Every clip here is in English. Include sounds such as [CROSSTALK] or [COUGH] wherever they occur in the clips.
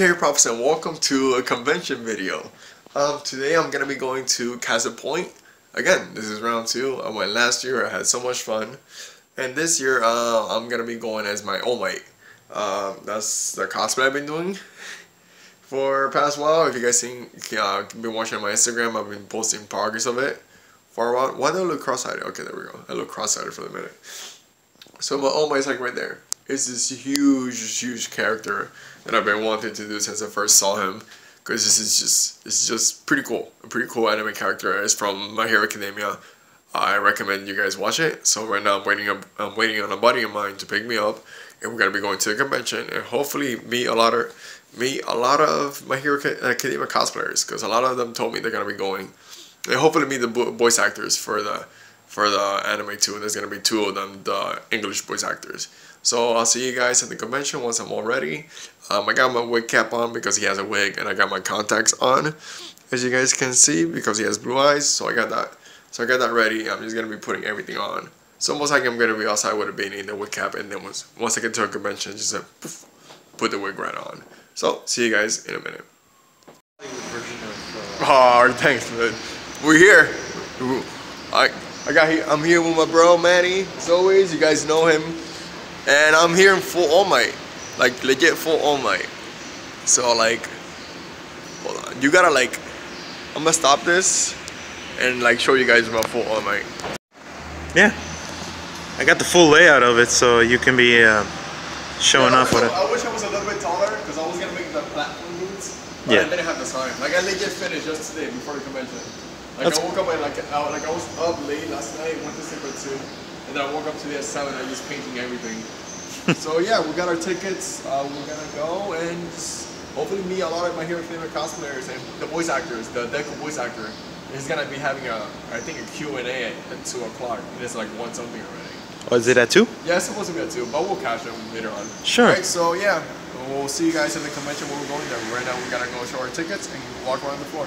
Hey Props and welcome to a convention video. Um, today I'm gonna be going to Castle Point. Again, this is round two. I went last year, I had so much fun. And this year, uh, I'm gonna be going as my All. Uh, that's the cosplay I've been doing for past while. If you guys seen, uh, been watching my Instagram, I've been posting progress of it for a while. Why do I look cross-eyed? Okay, there we go. I look cross-eyed for the minute. So my All Might's like right there. It's this huge, huge character that I've been wanting to do since I first saw him. Because this is just, it's just pretty cool. A pretty cool anime character. It's from My Hero Academia. I recommend you guys watch it. So right now I'm waiting, I'm waiting on a buddy of mine to pick me up, and we're gonna be going to the convention and hopefully meet a lot of meet a lot of My Hero Academia cosplayers because a lot of them told me they're gonna be going, and hopefully meet the voice actors for the for the anime too. There's gonna be two of them, the English voice actors. So I'll see you guys at the convention once I'm all ready. Um, I got my wig cap on because he has a wig and I got my contacts on as you guys can see because he has blue eyes so I got that so I got that ready I'm just gonna be putting everything on so most likely I'm gonna be outside with a beanie and the wig cap and then once, once I get to a convention just uh, poof, put the wig right on so see you guys in a minute oh thanks man we're here I I got here I'm here with my bro Manny as always. You guys know him. And I'm here in full All Might. Like legit full All Might. So like hold on. You gotta like I'm gonna stop this and like show you guys my full All Might. Yeah. I got the full layout of it so you can be uh, showing yeah, off with it. I wish I was a little bit taller because I was gonna make the platform boots but yeah. I didn't have the time. Like I legit finished just today before the convention like That's I woke up and like I, like I was up late last night went to sleep at 2 and then I woke up today at 7 I was painting everything [LAUGHS] so yeah, we got our tickets. Uh, we're gonna go and hopefully meet a lot of my Hero favorite cosplayers and the voice actors. The Deku voice actor is gonna be having a, I think a Q and A at two o'clock. And It's like one something already. Oh, is it at two? Yeah, it's supposed to be at two, but we'll catch them later on. Sure. Right, so yeah, we'll see you guys at the convention when we're going there. Right now, we gotta go show our tickets and walk around the floor.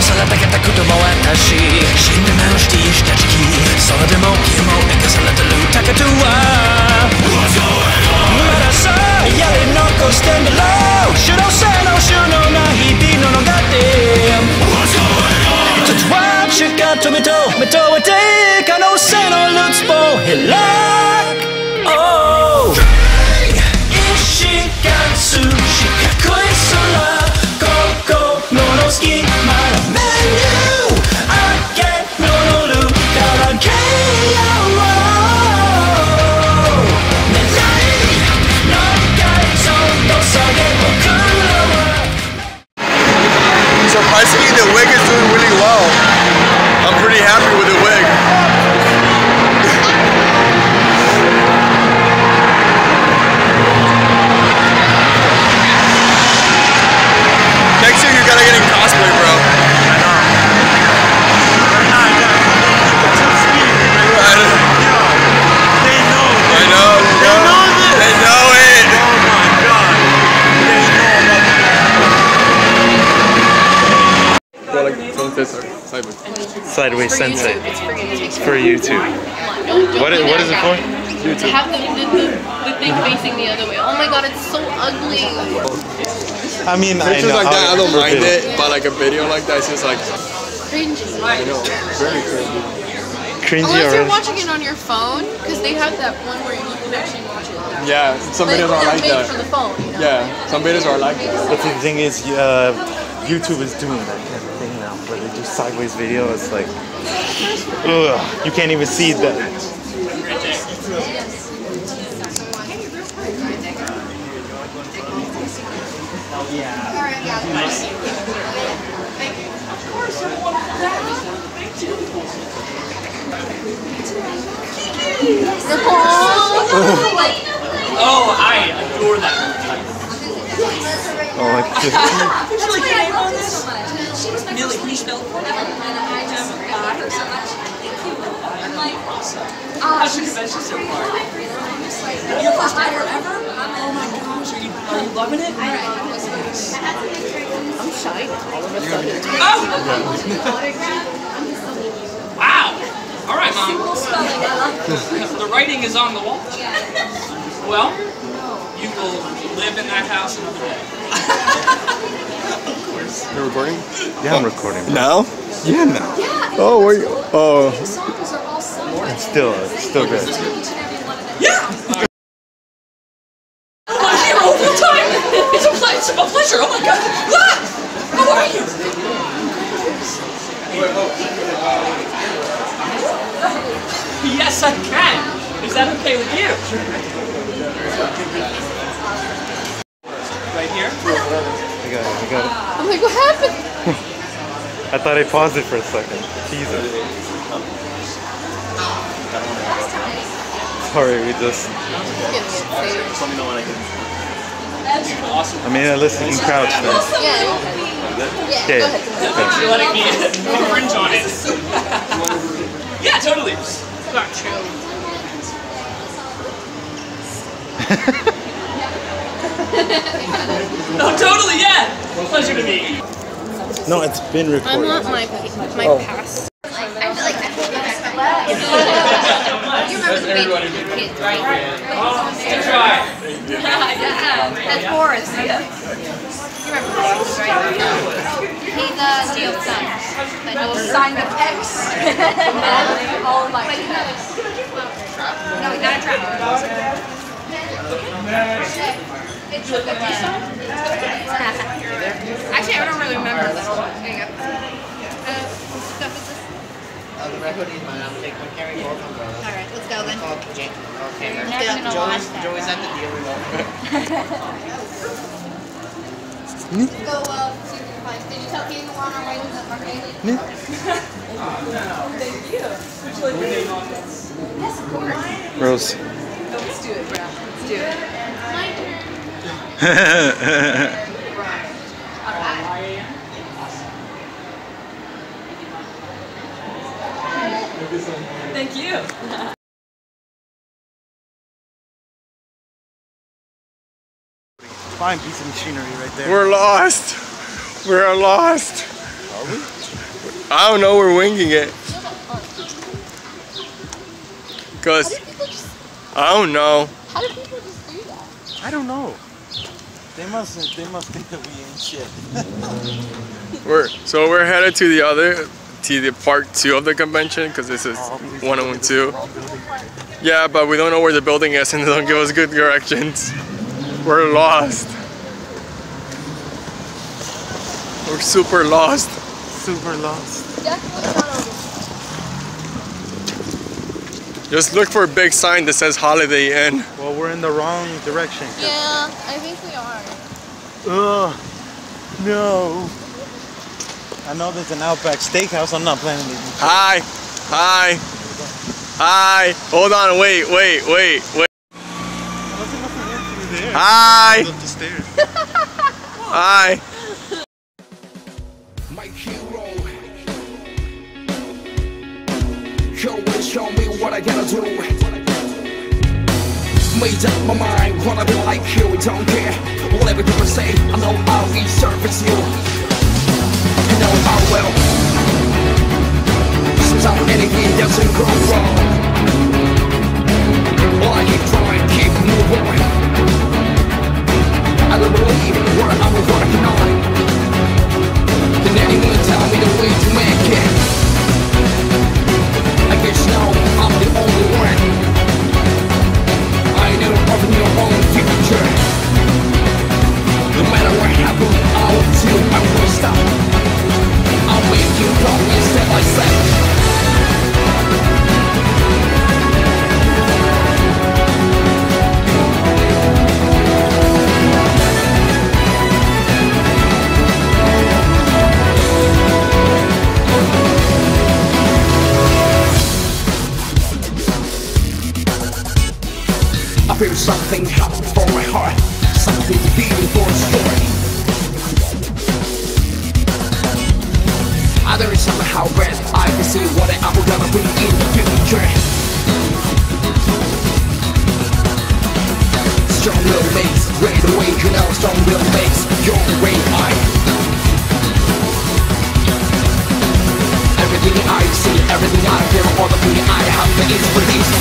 さらたけた言葉は私死んでなしていい下敷きそれでも君も生かされてるだけとは。まださやり残してんだろ。う主導性の収納な日々ののがって。一つはしっかりと目と目と really well. I'm pretty happy with Sideways Sensei. It's for YouTube. It's for YouTube. Don't, don't What do is, that. what is it for? To have the, the, the, the thing facing the other way. Oh my god, it's so ugly. I mean, I know. like that, I don't mind video. it, but like a video like that, it's just like, Cringy. I know, very cringy. Cringy Unless you're watching it on your phone, because they have that one where you can actually watch it. Yeah, some But videos are they're like made for that. the phone, you know? Yeah, some videos are like that. But the thing is, uh, YouTube is doing that kind of thing now, where they do sideways video. It's like, ugh, you can't even see that. Oh, I adore that Oh my god. Movie. What's your name on this? Millie, can you spell it for me? How's your convention so far? Your first ever ever? Oh my gosh, are you, are you loving it? I'm shy. now, all of a sudden. Oh! Wow! Alright, Mom. [LAUGHS] The writing is on the wall. Well, you will live in that house another day. You're recording? Yeah, I'm recording. Now? Yeah, no. Oh, where you? Oh. It's still, it's still good. Yeah! Oh, I'm here all the time! It's a, ple- it's a pleasure! Oh my god! Ah! How are you? Yes, I can! Is that okay with you? Right here? I got it, I got it. I'm like, what happened? I thought I paused it for a second. Jesus. Sorry, we just. Let me know when I mean, at least you can crouch now. Yeah. Yeah, Okay. go ahead. Thanks for letting me infringe on it. yeah, totally. Not [LAUGHS] true. [LAUGHS] oh, totally, yeah. Pleasure to meet you. No, it's been recorded. I recorded. want my my Oh. past. I feel like I feel like You remember the baby kids, right? Good try. yeah. That's Boris. You remember Boris, right? He's uh, Neil's son. That knows sign [LAUGHS] of X. oh my god. No, he's not a trap. It's a good song. Actually, I don't really remember this one. There you go. Uh, what stuff is this? The record is mine. I'm taking my carry both umbrellas. Alright, let's go then. Okay, okay. You're never gonna watch Joey's, that. Joey's at the deal with all. Go, uh, see you can find. Did you tell Katie to want our way to the arcade? Rose. Let's do it, bro. Let's do it. My turn. Alright. Thank you. Fine piece of machinery right there. We're lost. We're lost. Are we? I don't know. We're winging it. Cause I don't know. How do people just do that? I don't know. They must, they must think that we ain't shit. We're so we're headed to the other to the part two of the convention because this is Oh, please one and two. the wrong building. Yeah, but we don't know where the building is and they don't give us good directions. We're lost. We're super lost. Super lost. Definitely not over. Just look for a big sign that says Holiday Inn. Well, we're in the wrong direction. Yeah, I think we are. Ugh. No. I know there's an Outback Steakhouse. I'm not planning to. Hi. Hi. Hi. Hold on. Wait, wait, wait, wait. Wasn't nothing in through there. Hi. Up the stairs. [LAUGHS] Hi. Do. Made up my mind, wanna be like you, don't care. Whatever you say, I know I'll be service you. You know I will. Sometimes anything doesn't go wrong.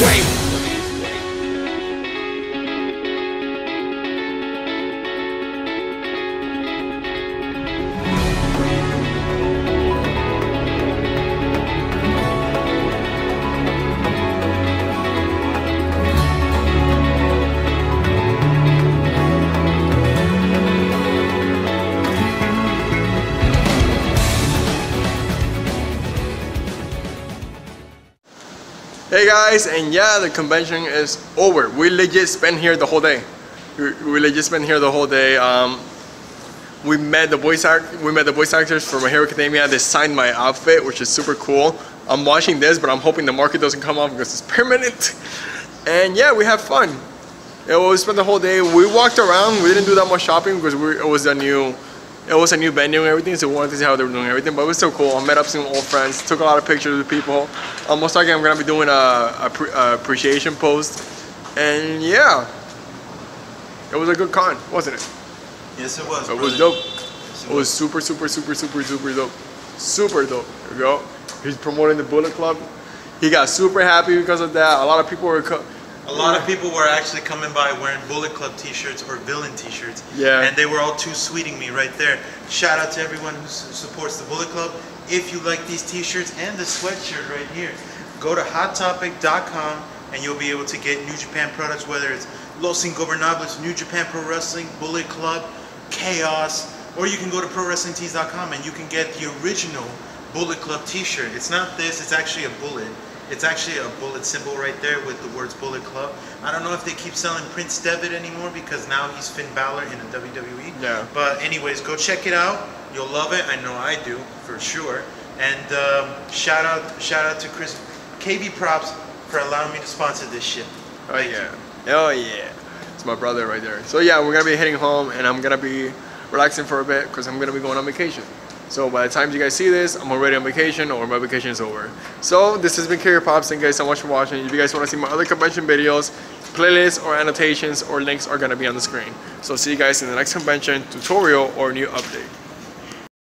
Wait Hey guys, and yeah, the convention is over. We legit spent here the whole day. We, legit spent here the whole day. Um, we met the voice act. We met the voice actors from My Hero Academia. They signed my outfit, which is super cool. I'm watching this, but I'm hoping the market doesn't come off because it's [LAUGHS] permanent. And yeah, we have fun. We spent the whole day. We walked around. We didn't do that much shopping because we, it was a new, it was a new venue and everything. So we wanted to see how they were doing everything. But it was still cool. I met up some old friends. Took a lot of pictures with people. Um, most likely I'm gonna be doing a, a, pre- a appreciation post. And yeah, it was a good con, wasn't it? Yes, it was. It was dope. It was super, super, super, super, super dope. Super dope. There we go. He's promoting the Bullet Club. He got super happy because of that. A lot of people were. A lot of people were actually coming by wearing Bullet Club t-shirts or villain t-shirts. Yeah. And they were all too sweeting me right there. Shout out to everyone who supports the Bullet Club. If you like these t-shirts and the sweatshirt right here, go to hottopic.com and you'll be able to get New Japan products, whether it's Los Ingobernables, New Japan Pro Wrestling, Bullet Club, Chaos, or you can go to ProWrestlingTees.com and you can get the original Bullet Club t-shirt. It's not this, it's actually a bullet. It's actually a bullet symbol right there with the words Bullet Club. I don't know if they keep selling Prince Devitt anymore because now he's Finn Balor in the WWE. Yeah. But anyways, go check it out. You'll love it. I know I do for sure. And um, shout out, shout out to Chris KV Props for allowing me to sponsor this shit. Oh yeah. Oh yeah. It's my brother right there. So yeah, we're gonna be heading home and I'm gonna be relaxing for a bit because I'm gonna be going on vacation. So by the time you guys see this, I'm already on vacation or my vacation is over. So this has been KV Props. Thank you guys so much for watching. If you guys want to see my other convention videos, playlists or annotations or links are gonna be on the screen. So see you guys in the next convention tutorial or new update.